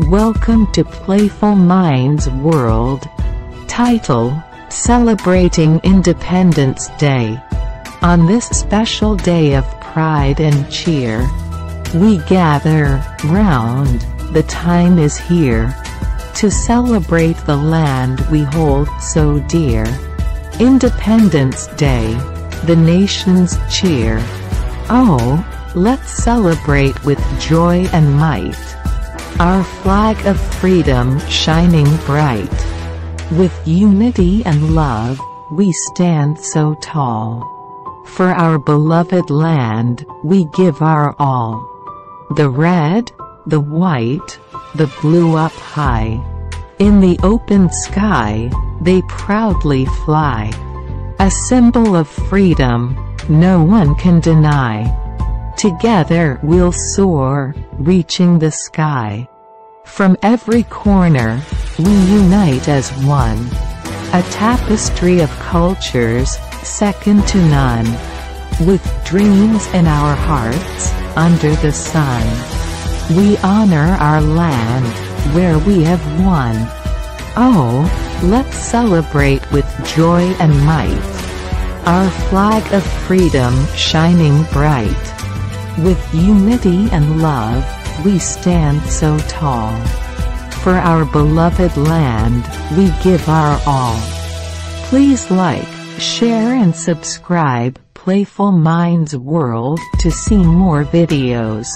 Welcome to Playful Minds World. Title Celebrating Independence Day. On this special day of pride and cheer, we gather round, the time is here to celebrate the land we hold so dear. Independence Day, the nation's cheer. Oh, let's celebrate with joy and might. Our flag of freedom shining bright. With unity and love, we stand so tall. For our beloved land, we give our all. The red, the white, the blue up high. In the open sky, they proudly fly. A symbol of freedom, no one can deny. Together we'll soar, reaching the sky. From every corner, we unite as one. A tapestry of cultures, second to none. With dreams in our hearts, under the sun. We honor our land, where we have won. Oh, let's celebrate with joy and might. Our flag of freedom shining bright. With unity and love, we stand so tall. For our beloved land, we give our all. Please like, share and subscribe Playful Minds World to see more videos.